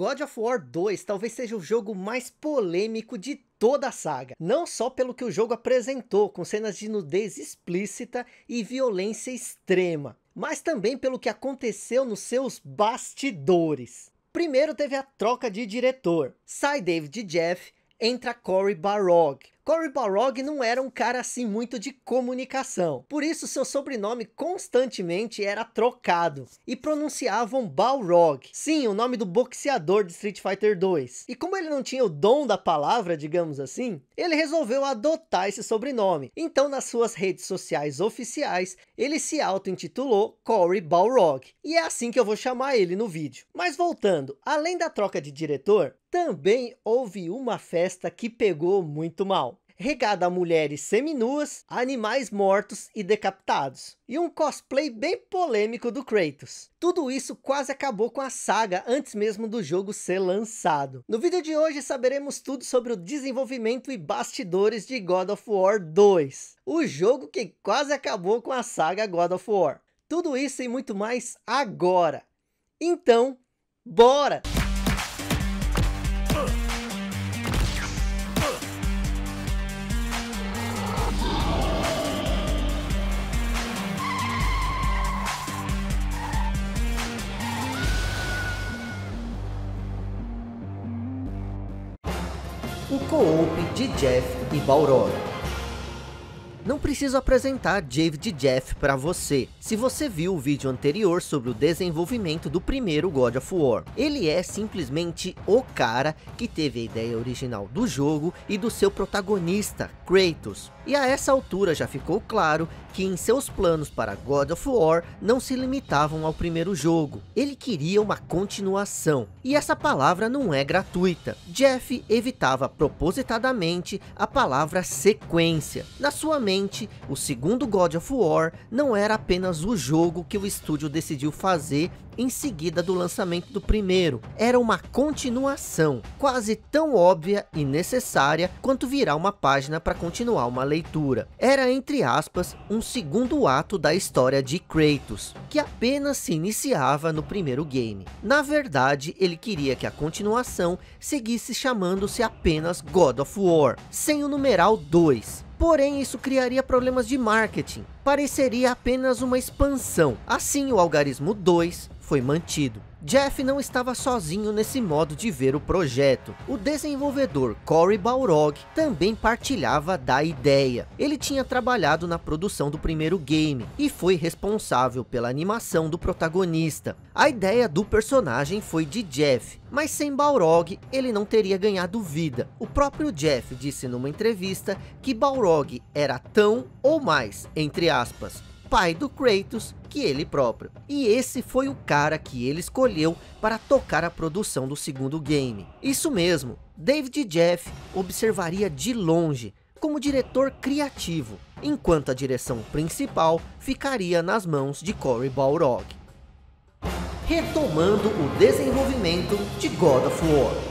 God of War 2 talvez seja o jogo mais polêmico de toda a saga. Não só pelo que o jogo apresentou, com cenas de nudez explícita e violência extrema, mas também pelo que aconteceu nos seus bastidores. Primeiro teve a troca de diretor. Sai David Jeff, entra Cory Barlog. Cory Balrog não era um cara assim muito de comunicação, por isso seu sobrenome constantemente era trocado e pronunciavam Balrog. Sim, o nome do boxeador de Street Fighter 2. E como ele não tinha o dom da palavra, digamos assim, ele resolveu adotar esse sobrenome. Então nas suas redes sociais oficiais, ele se auto-intitulou Cory Balrog. E é assim que eu vou chamar ele no vídeo. Mas voltando, além da troca de diretor, também houve uma festa que pegou muito mal regada a mulheres seminuas, animais mortos e decapitados. E um cosplay bem polêmico do Kratos. Tudo isso quase acabou com a saga antes mesmo do jogo ser lançado. No vídeo de hoje saberemos tudo sobre o desenvolvimento e bastidores de God of War 2. O jogo que quase acabou com a saga God of War. Tudo isso e muito mais agora. Então, bora! De Jeff e Balrog. Não preciso apresentar David Jeff para você, se você viu o vídeo anterior sobre o desenvolvimento do primeiro God of War. Ele é simplesmente o cara que teve a ideia original do jogo e do seu protagonista, Kratos. E a essa altura já ficou claro que em seus planos para God of War não se limitavam ao primeiro jogo. Ele queria uma continuação. E essa palavra não é gratuita. Jeff evitava propositadamente a palavra sequência. Na sua mente, o segundo God of War não era apenas o jogo que o estúdio decidiu fazer em seguida do lançamento do primeiro. Era uma continuação, quase tão óbvia e necessária quanto virar uma página para continuar uma leitura. Era, entre aspas, um segundo ato da história de Kratos, que apenas se iniciava no primeiro game. Na verdade, ele queria que a continuação seguisse chamando-se apenas God of War, sem o numeral 2, Porém, isso criaria problemas de marketing. Pareceria apenas uma expansão. Assim, o algarismo 2 foi mantido. Jeff não estava sozinho nesse modo de ver o projeto. O desenvolvedor Cory Balrog também partilhava da ideia. Ele tinha trabalhado na produção do primeiro game e foi responsável pela animação do protagonista. A ideia do personagem foi de Jeff, mas sem Balrog ele não teria ganhado vida. O próprio Jeff disse numa entrevista que Balrog era tão ou mais, entre aspas, pai do Kratos que ele próprio. E esse foi o cara que ele escolheu para tocar a produção do segundo game. Isso mesmo, David Jeff observaria de longe como diretor criativo, enquanto a direção principal ficaria nas mãos de Cory Balrog. Retomando o desenvolvimento de God of War.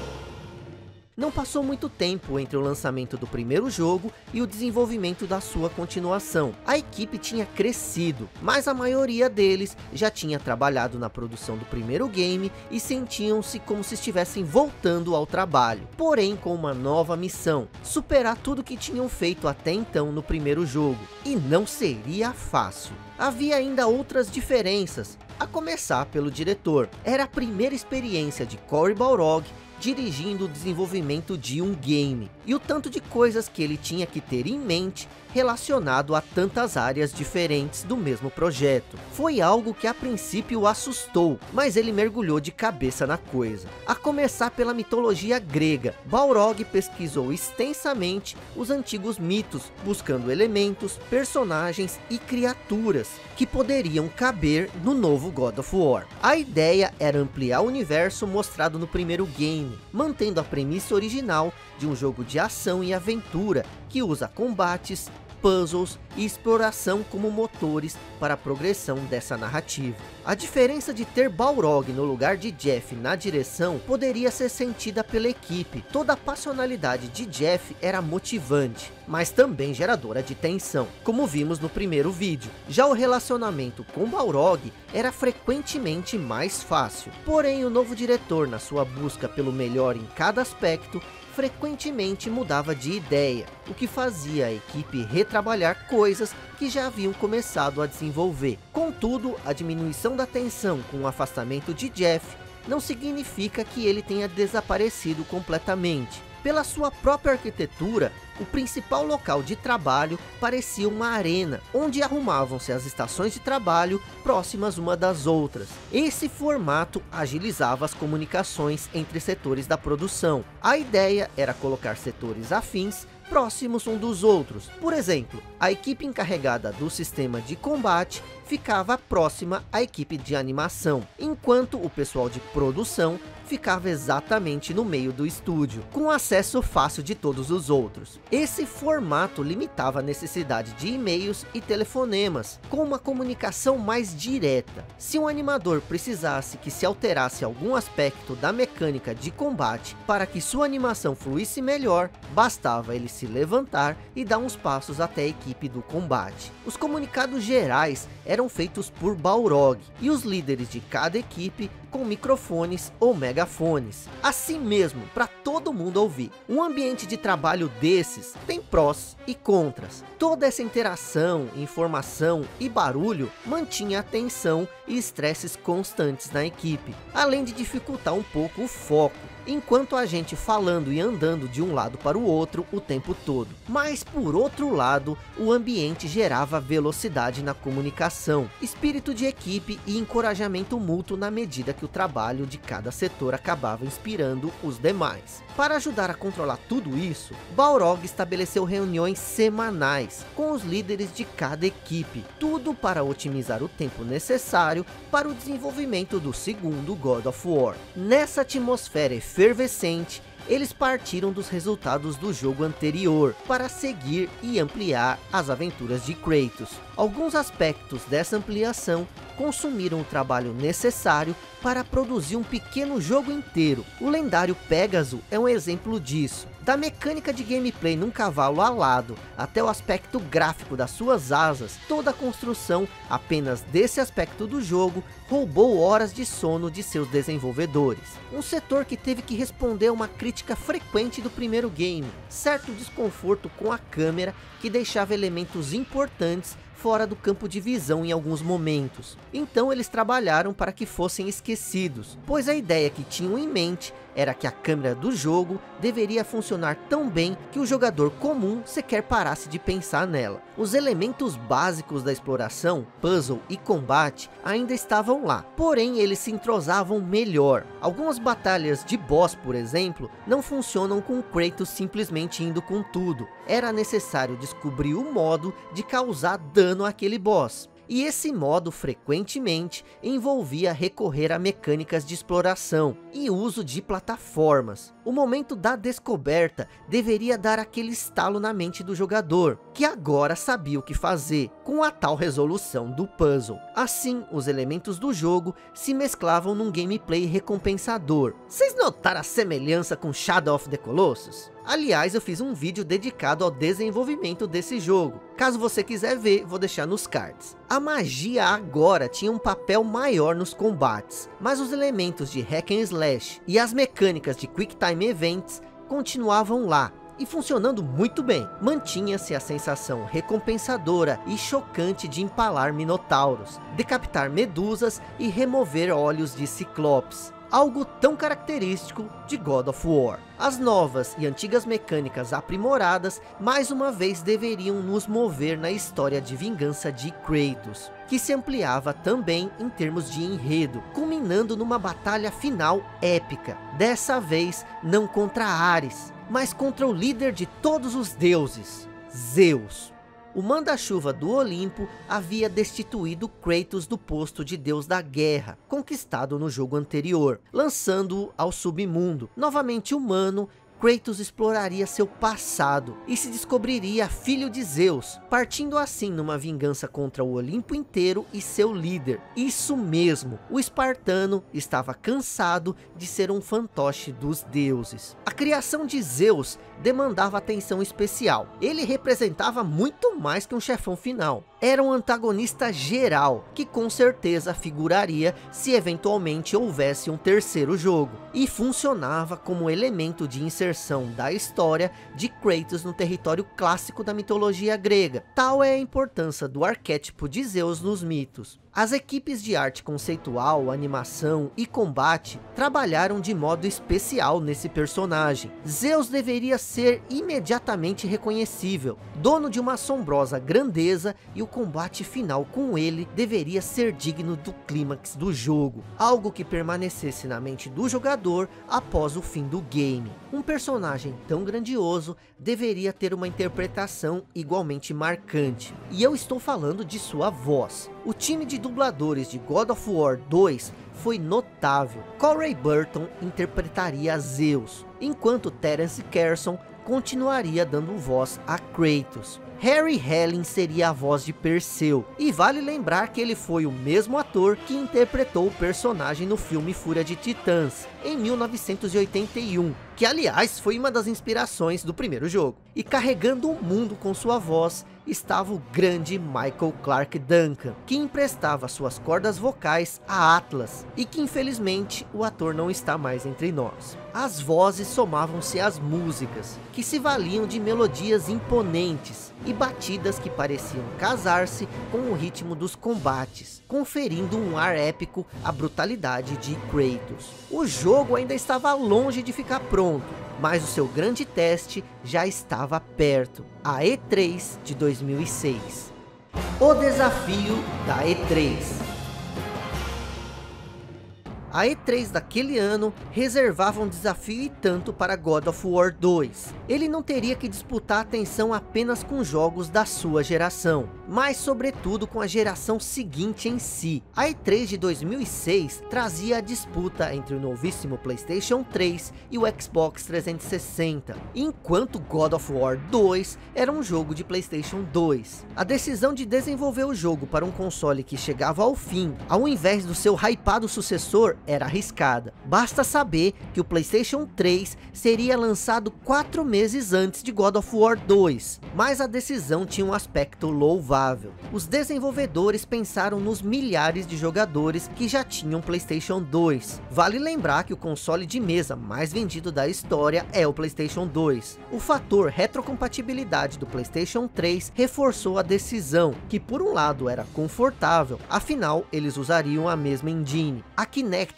Não passou muito tempo entre o lançamento do primeiro jogo e o desenvolvimento da sua continuação. A equipe tinha crescido, mas a maioria deles já tinha trabalhado na produção do primeiro game e sentiam-se como se estivessem voltando ao trabalho, porém com uma nova missão, superar tudo que tinham feito até então no primeiro jogo, e não seria fácil. Havia ainda outras diferenças, a começar pelo diretor. Era a primeira experiência de Cory Balrog dirigindo o desenvolvimento de um game, e o tanto de coisas que ele tinha que ter em mente relacionado a tantas áreas diferentes do mesmo projeto. Foi algo que a princípio o assustou, mas ele mergulhou de cabeça na coisa. A começar pela mitologia grega, Balrog pesquisou extensamente os antigos mitos, buscando elementos, personagens e criaturas que poderiam caber no novo God of War. A ideia era ampliar o universo mostrado no primeiro game, mantendo a premissa original de um jogo de ação e aventura que usa combates, puzzles e exploração como motores para a progressão dessa narrativa. A diferença de ter Balrog no lugar de Jeff na direção poderia ser sentida pela equipe. Toda a passionalidade de Jeff era motivante, mas também geradora de tensão, como vimos no primeiro vídeo. Já o relacionamento com Balrog era frequentemente mais fácil. Porém, o novo diretor, na sua busca pelo melhor em cada aspecto, frequentemente mudava de ideia, o que fazia a equipe retrabalhar coisas que já haviam começado a desenvolver. Contudo, a diminuição da tensão com o afastamento de Jeff não significa que ele tenha desaparecido completamente. Pela sua própria arquitetura, o principal local de trabalho parecia uma arena, onde arrumavam-se as estações de trabalho próximas uma das outras. Esse formato agilizava as comunicações entre setores da produção. A ideia era colocar setores afins próximos um dos outros. Por exemplo, a equipe encarregada do sistema de combate ficava próxima à equipe de animação, enquanto o pessoal de produção ficava exatamente no meio do estúdio, com acesso fácil de todos os outros. Esse formato limitava a necessidade de e-mails e telefonemas, com uma comunicação mais direta. Se um animador precisasse que se alterasse algum aspecto da mecânica de combate para que sua animação fluísse melhor, bastava ele se levantar e dar uns passos até a equipe do combate. Os comunicados gerais eram feitos por Balrog, e os líderes de cada equipe com microfones ou megafones. Assim mesmo, para todo mundo ouvir. Um ambiente de trabalho desses tem prós e contras. Toda essa interação, informação e barulho mantinha a tensão e estresses constantes na equipe, além de dificultar um pouco o foco enquanto a gente falando e andando de um lado para o outro o tempo todo. Mas por outro lado, o ambiente gerava velocidade na comunicação, espírito de equipe e encorajamento mútuo na medida que o trabalho de cada setor acabava inspirando os demais. Para ajudar a controlar tudo isso, Balrog estabeleceu reuniões semanais com os líderes de cada equipe, tudo para otimizar o tempo necessário para o desenvolvimento do segundo God of War. Nessa atmosfera efervescente, eles partiram dos resultados do jogo anterior para seguir e ampliar as aventuras de Kratos. Alguns aspectos dessa ampliação consumiram o trabalho necessário para produzir um pequeno jogo inteiro. O lendário Pegasus é um exemplo disso. Da mecânica de gameplay num cavalo alado, até o aspecto gráfico das suas asas, toda a construção apenas desse aspecto do jogo roubou horas de sono de seus desenvolvedores. Um setor que teve que responder a uma crítica frequente do primeiro game, certo desconforto com a câmera que deixava elementos importantes fora do campo de visão em alguns momentos. Então eles trabalharam para que fossem esquecidos, pois a ideia que tinham em mente era que a câmera do jogo deveria funcionar tão bem que o jogador comum sequer parasse de pensar nela. Os elementos básicos da exploração, puzzle e combate ainda estavam lá, porém eles se entrosavam melhor. Algumas batalhas de boss, por exemplo, não funcionam com Kratos simplesmente indo com tudo. Era necessário descobrir o modo de causar dano àquele boss e esse modo frequentemente envolvia recorrer a mecânicas de exploração e uso de plataformas. O momento da descoberta deveria dar aquele estalo na mente do jogador, que agora sabia o que fazer com a tal resolução do puzzle. Assim, os elementos do jogo se mesclavam num gameplay recompensador. Vocês notaram a semelhança com Shadow of the Colossus? Aliás, eu fiz um vídeo dedicado ao desenvolvimento desse jogo. Caso você quiser ver, vou deixar nos cards. A magia agora tinha um papel maior nos combates, mas os elementos de hack and slash e as mecânicas de quick time events continuavam lá, e funcionando muito bem. Mantinha-se a sensação recompensadora e chocante de empalar minotauros, decapitar medusas e remover olhos de ciclopes algo tão característico de God of War. As novas e antigas mecânicas aprimoradas, mais uma vez deveriam nos mover na história de vingança de Kratos, que se ampliava também em termos de enredo, culminando numa batalha final épica, dessa vez não contra Ares, mas contra o líder de todos os deuses, Zeus o manda-chuva do Olimpo havia destituído Kratos do posto de deus da guerra, conquistado no jogo anterior, lançando-o ao submundo, novamente humano Kratos exploraria seu passado e se descobriria filho de Zeus, partindo assim numa vingança contra o Olimpo inteiro e seu líder. Isso mesmo, o espartano estava cansado de ser um fantoche dos deuses. A criação de Zeus demandava atenção especial. Ele representava muito mais que um chefão final. Era um antagonista geral, que com certeza figuraria se eventualmente houvesse um terceiro jogo. E funcionava como elemento de inserção da história de Kratos no território clássico da mitologia grega. Tal é a importância do arquétipo de Zeus nos mitos. As equipes de arte conceitual, animação e combate trabalharam de modo especial nesse personagem. Zeus deveria ser imediatamente reconhecível, dono de uma assombrosa grandeza e o combate final com ele deveria ser digno do clímax do jogo, algo que permanecesse na mente do jogador após o fim do game. Um personagem tão grandioso deveria ter uma interpretação igualmente marcante, e eu estou falando de sua voz. O time de dubladores de God of War 2 foi notável. Corey Burton interpretaria Zeus, enquanto Terence Carson continuaria dando voz a Kratos. Harry Helen seria a voz de Perseu, e vale lembrar que ele foi o mesmo ator que interpretou o personagem no filme Fúria de Titãs, em 1981, que aliás foi uma das inspirações do primeiro jogo. E carregando o mundo com sua voz, estava o grande Michael Clark Duncan, que emprestava suas cordas vocais a Atlas, e que infelizmente o ator não está mais entre nós. As vozes somavam-se às músicas, que se valiam de melodias imponentes, e batidas que pareciam casar-se com o ritmo dos combates, conferindo um ar épico à brutalidade de Kratos. O jogo ainda estava longe de ficar pronto, mas o seu grande teste já estava perto, a E3 de 2006. O desafio da E3 a E3 daquele ano reservava um desafio e tanto para God of War 2. Ele não teria que disputar atenção apenas com jogos da sua geração, mas sobretudo com a geração seguinte em si. A E3 de 2006 trazia a disputa entre o novíssimo Playstation 3 e o Xbox 360, enquanto God of War 2 era um jogo de Playstation 2. A decisão de desenvolver o jogo para um console que chegava ao fim, ao invés do seu hypado sucessor, era arriscada. Basta saber que o Playstation 3 seria lançado quatro meses antes de God of War 2, mas a decisão tinha um aspecto louvável. Os desenvolvedores pensaram nos milhares de jogadores que já tinham Playstation 2. Vale lembrar que o console de mesa mais vendido da história é o Playstation 2. O fator retrocompatibilidade do Playstation 3 reforçou a decisão, que por um lado era confortável, afinal eles usariam a mesma engine. A Kinect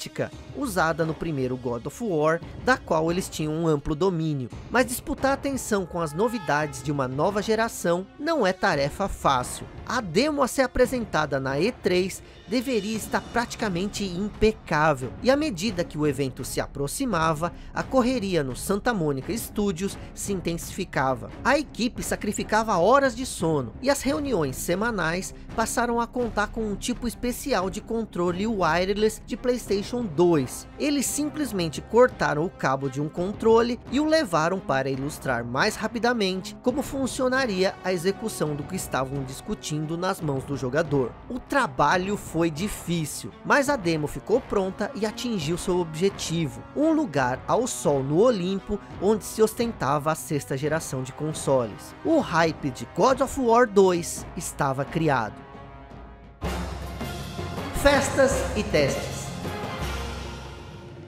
usada no primeiro God of War, da qual eles tinham um amplo domínio. Mas disputar atenção com as novidades de uma nova geração não é tarefa fácil. A demo a ser apresentada na E3 deveria estar praticamente impecável. E à medida que o evento se aproximava, a correria no Santa Mônica Studios se intensificava. A equipe sacrificava horas de sono e as reuniões semanais passaram a contar com um tipo especial de controle wireless de Playstation 2. Eles simplesmente cortaram o cabo de um controle e o levaram para ilustrar mais rapidamente como funcionaria a execução do que estavam discutindo nas mãos do jogador. O trabalho foi foi difícil, mas a demo ficou pronta e atingiu seu objetivo, um lugar ao sol no Olimpo, onde se ostentava a sexta geração de consoles. O hype de God of War 2 estava criado. Festas e testes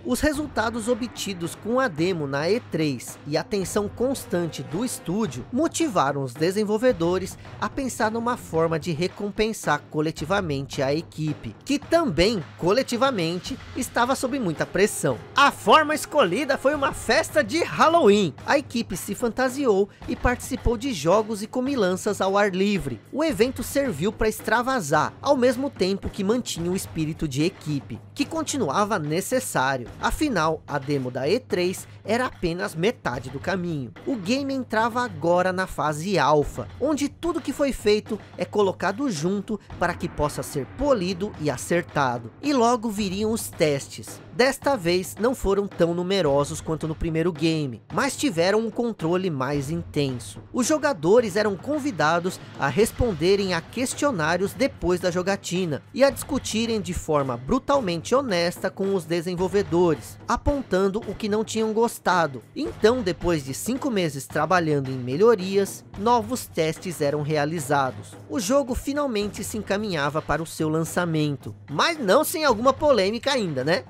os resultados obtidos com a demo na E3 e a atenção constante do estúdio motivaram os desenvolvedores a pensar numa forma de recompensar coletivamente a equipe, que também coletivamente estava sob muita pressão. A forma escolhida foi uma festa de Halloween. A equipe se fantasiou e participou de jogos e comilanças ao ar livre. O evento serviu para extravasar, ao mesmo tempo que mantinha o espírito de equipe, que continuava necessário. Afinal, a demo da E3 era apenas metade do caminho. O game entrava agora na fase alfa, onde tudo que foi feito é colocado junto para que possa ser polido e acertado. E logo viriam os testes, Desta vez não foram tão numerosos quanto no primeiro game, mas tiveram um controle mais intenso. Os jogadores eram convidados a responderem a questionários depois da jogatina e a discutirem de forma brutalmente honesta com os desenvolvedores, apontando o que não tinham gostado. Então, depois de cinco meses trabalhando em melhorias, novos testes eram realizados. O jogo finalmente se encaminhava para o seu lançamento, mas não sem alguma polêmica ainda, né?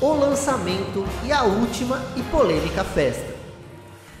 O lançamento e a última e polêmica festa.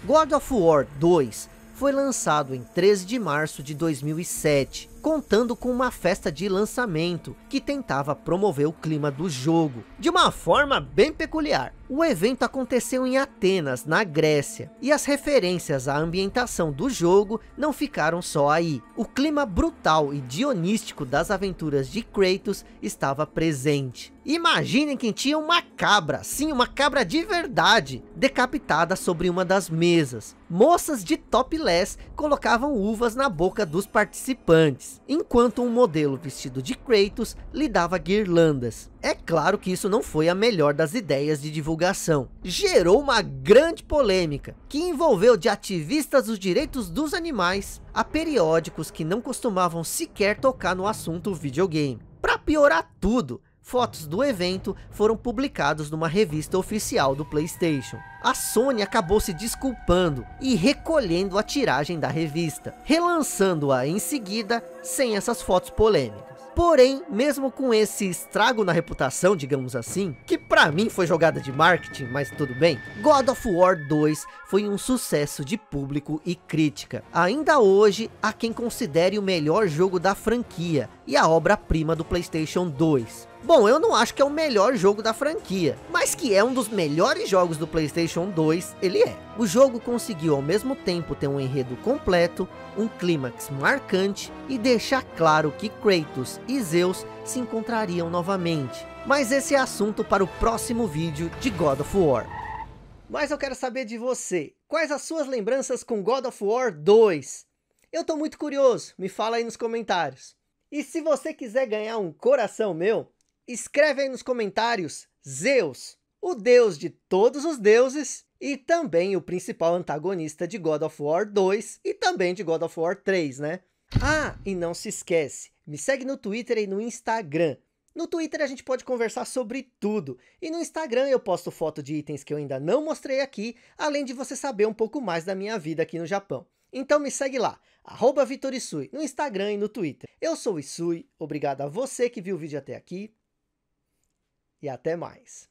God of War 2 foi lançado em 13 de março de 2007, contando com uma festa de lançamento que tentava promover o clima do jogo, de uma forma bem peculiar. O evento aconteceu em Atenas, na Grécia, e as referências à ambientação do jogo não ficaram só aí. O clima brutal e dionístico das aventuras de Kratos estava presente. Imaginem quem tinha uma cabra, sim, uma cabra de verdade, decapitada sobre uma das mesas. Moças de topless colocavam uvas na boca dos participantes, enquanto um modelo vestido de Kratos lhe dava guirlandas. É claro que isso não foi a melhor das ideias de divulgação. Gerou uma grande polêmica, que envolveu de ativistas dos direitos dos animais a periódicos que não costumavam sequer tocar no assunto videogame. Para piorar tudo, fotos do evento foram publicados numa revista oficial do Playstation. A Sony acabou se desculpando e recolhendo a tiragem da revista, relançando-a em seguida sem essas fotos polêmicas. Porém, mesmo com esse estrago na reputação, digamos assim, que pra mim foi jogada de marketing, mas tudo bem, God of War 2 foi um sucesso de público e crítica. Ainda hoje, há quem considere o melhor jogo da franquia e a obra-prima do Playstation 2. Bom, eu não acho que é o melhor jogo da franquia, mas que é um dos melhores jogos do Playstation 2, ele é. O jogo conseguiu ao mesmo tempo ter um enredo completo, um clímax marcante e deixar claro que Kratos e Zeus se encontrariam novamente. Mas esse é assunto para o próximo vídeo de God of War. Mas eu quero saber de você, quais as suas lembranças com God of War 2? Eu tô muito curioso, me fala aí nos comentários. E se você quiser ganhar um coração meu, escreve aí nos comentários Zeus, o deus de todos os deuses e também o principal antagonista de God of War 2 e também de God of War 3, né? Ah, e não se esquece, me segue no Twitter e no Instagram. No Twitter a gente pode conversar sobre tudo. E no Instagram eu posto foto de itens que eu ainda não mostrei aqui, além de você saber um pouco mais da minha vida aqui no Japão. Então me segue lá, arroba Vitorisui, no Instagram e no Twitter. Eu sou o Isui, obrigado a você que viu o vídeo até aqui, e até mais.